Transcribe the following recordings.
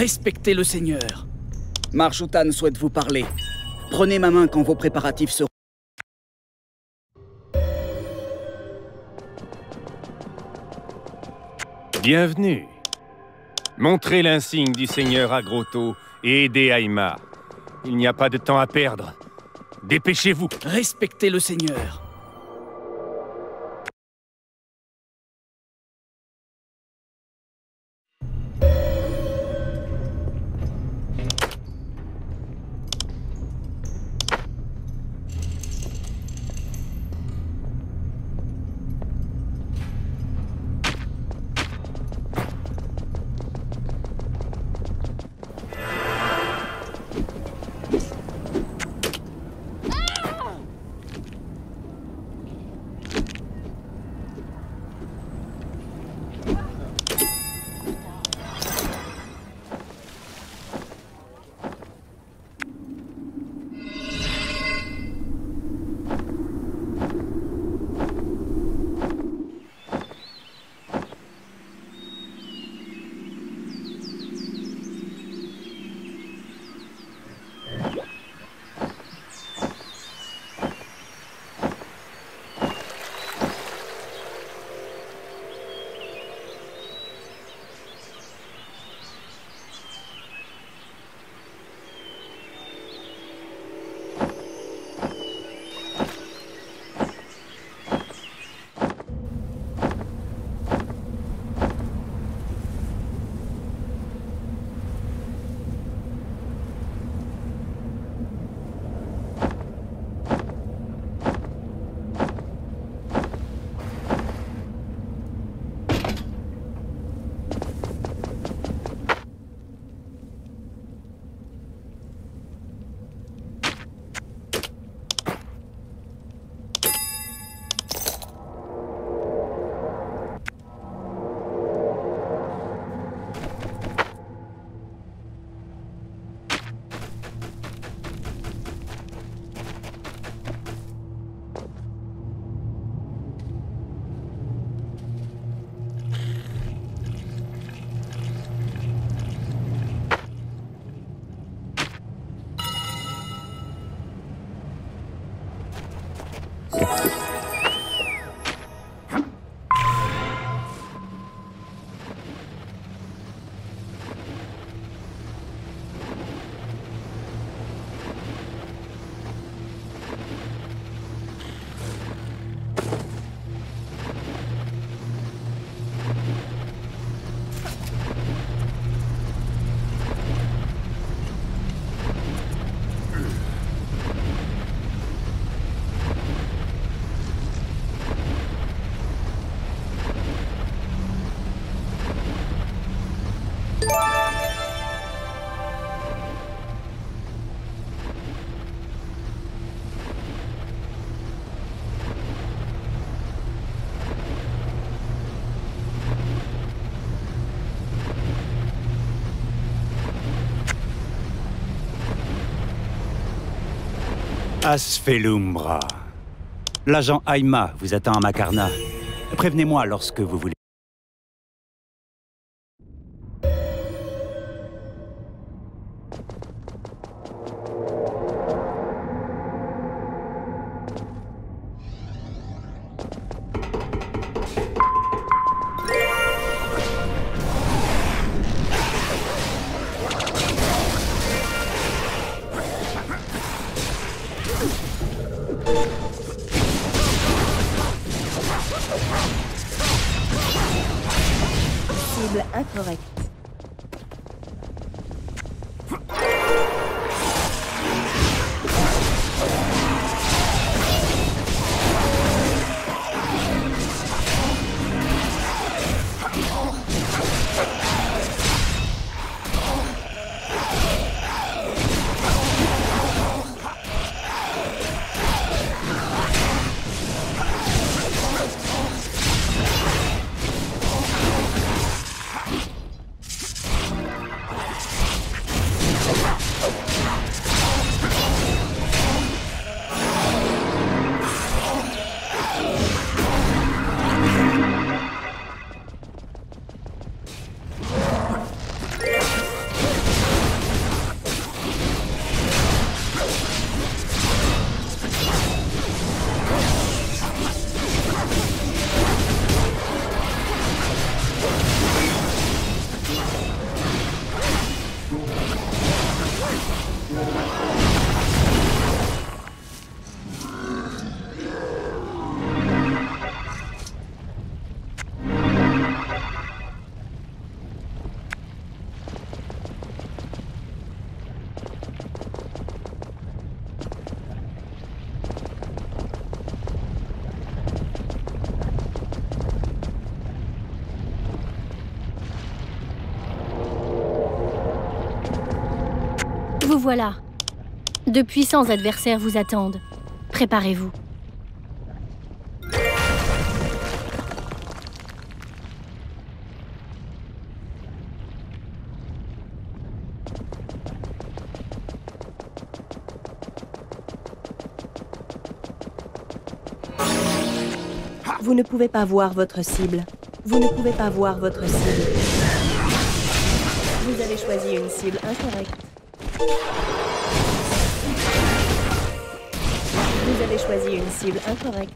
Respectez le Seigneur. Marshutan souhaite vous parler. Prenez ma main quand vos préparatifs seront... Bienvenue. Montrez l'insigne du Seigneur à Grotto et aidez Aïma. Il n'y a pas de temps à perdre. Dépêchez-vous. Respectez le Seigneur. Asfelumbra. L'agent Aima vous attend à Makarna. Prévenez-moi lorsque vous voulez. Voilà. De puissants adversaires vous attendent. Préparez-vous. Vous ne pouvez pas voir votre cible. Vous ne pouvez pas voir votre cible. Vous avez choisi une cible incorrecte. Vous avez choisi une cible incorrecte.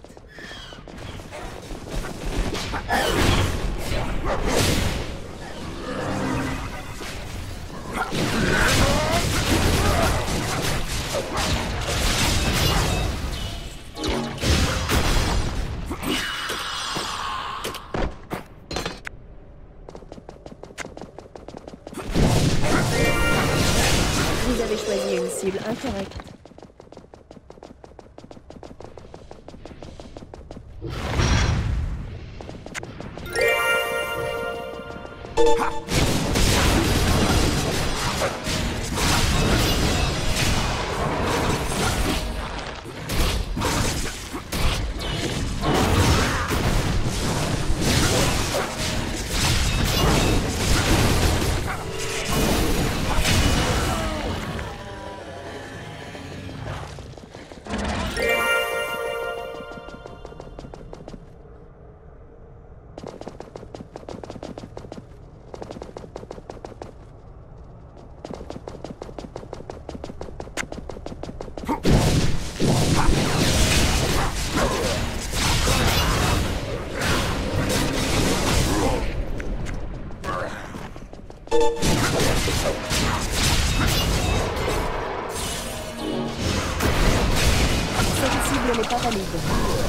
Cible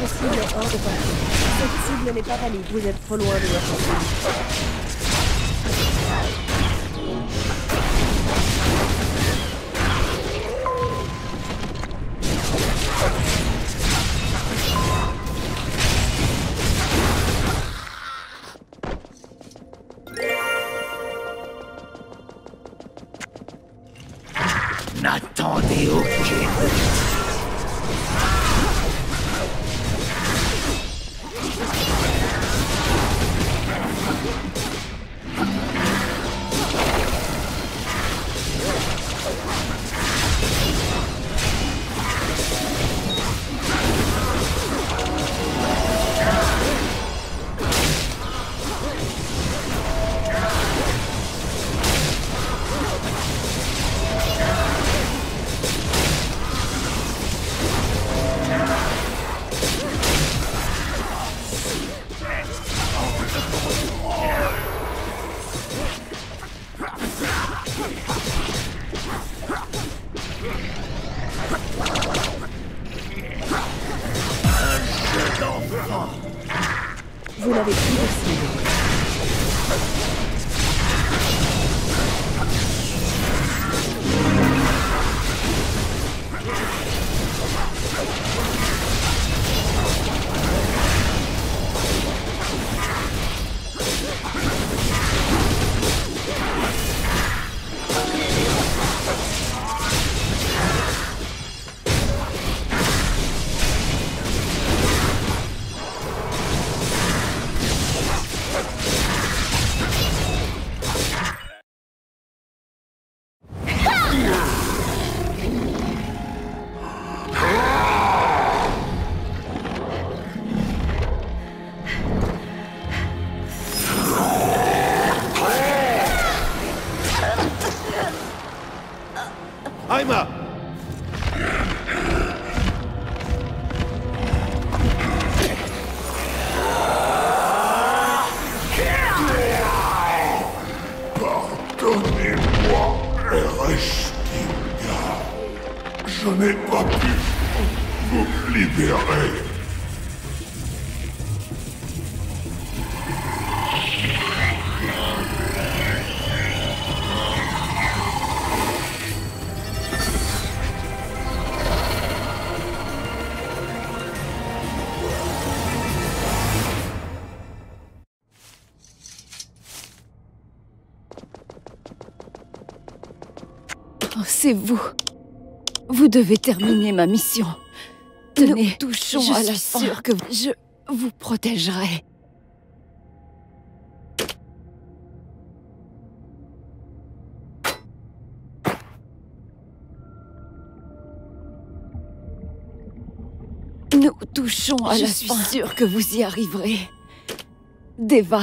Votre cible est hors de portée. Cette cible n'est pas valide. Vous êtes trop loin de votre cible. C'est vous. Vous devez terminer ma mission. Tenez, Nous touchons je à la suis fin. sûre que je vous protégerai. Nous touchons à Je la suis fin. sûre que vous y arriverez. Deva,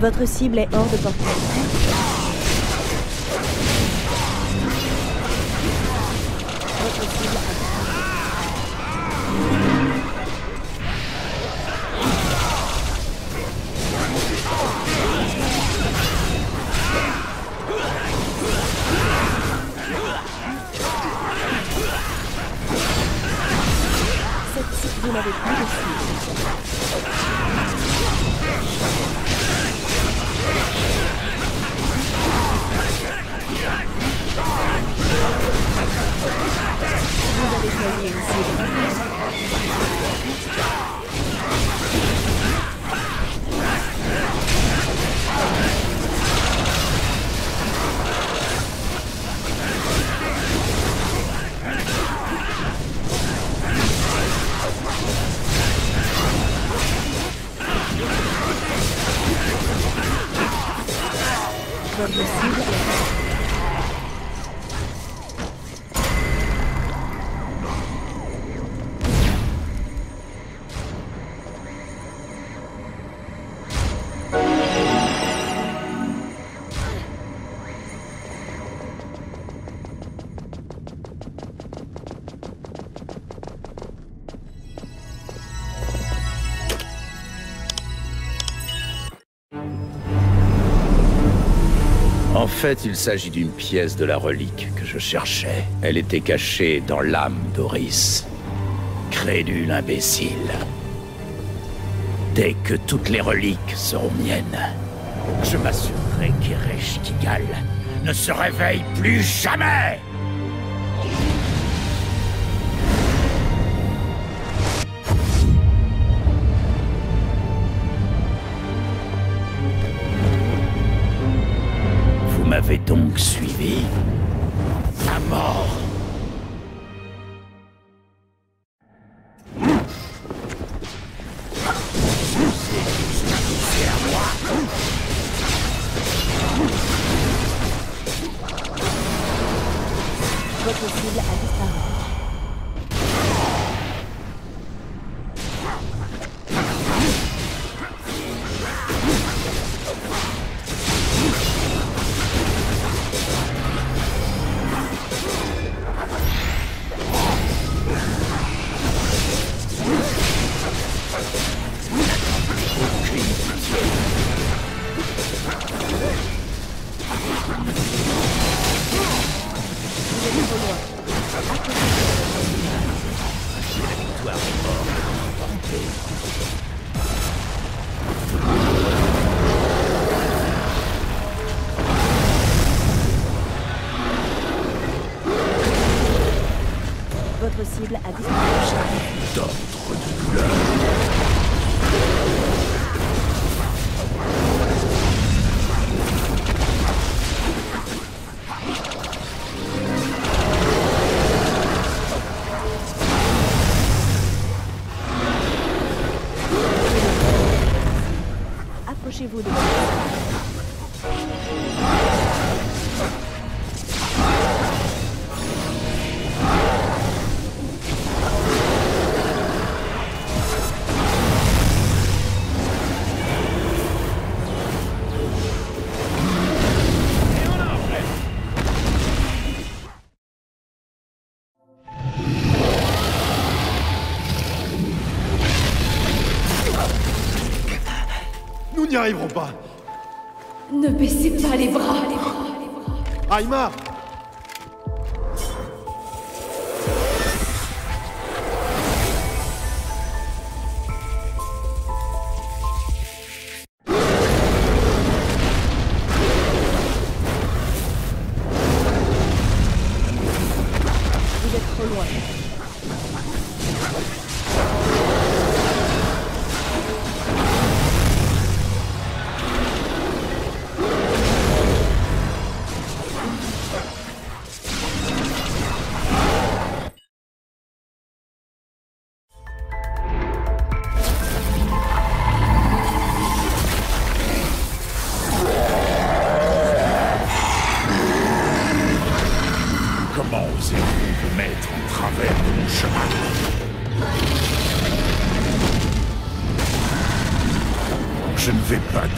Votre cible est hors de portée. Votre cible vous n'avez plus de cible. Vous avez choisi une fait, il s'agit d'une pièce de la relique que je cherchais. Elle était cachée dans l'âme d'Oris. Crédule imbécile. Dès que toutes les reliques seront miennes, je m'assurerai qu'Ereshkigal ne se réveille plus jamais m'avez donc suivi. À mort arriverons pas. Ne baissez pas les bras. Aïma Vous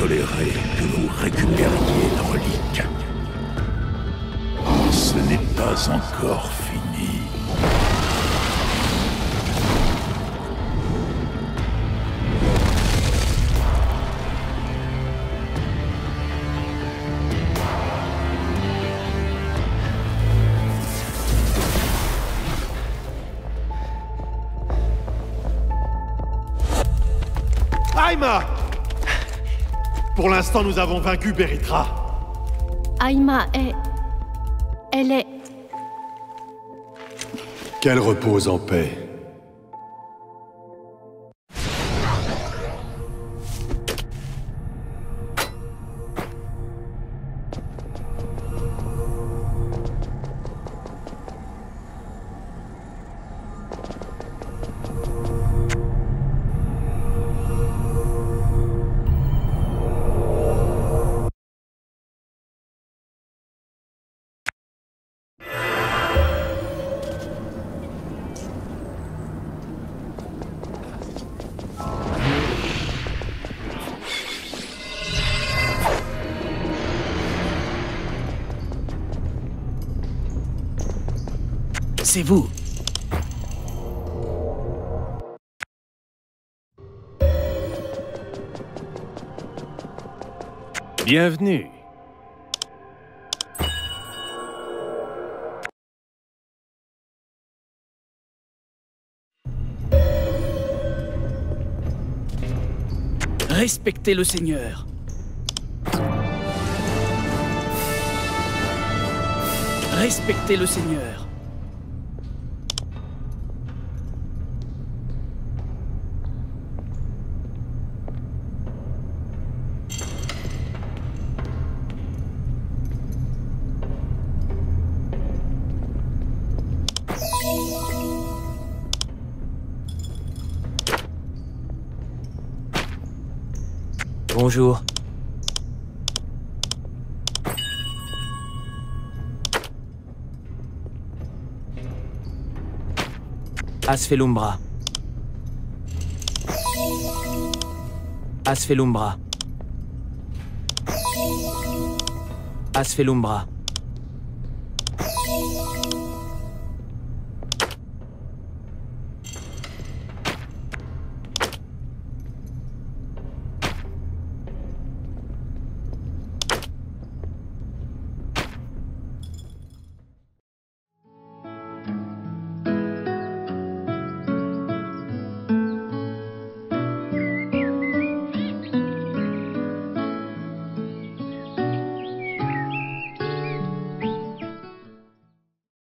tolérer que vous récupériez relique. Ce n'est pas encore fini. Pour l'instant, nous avons vaincu Beritra. Aïma est... Elle est... Qu'elle repose en paix. C'est vous. Bienvenue. Respectez le Seigneur. Respectez le Seigneur. Bonjour. Asfelumbra. Asfelumbra. Asfelumbra.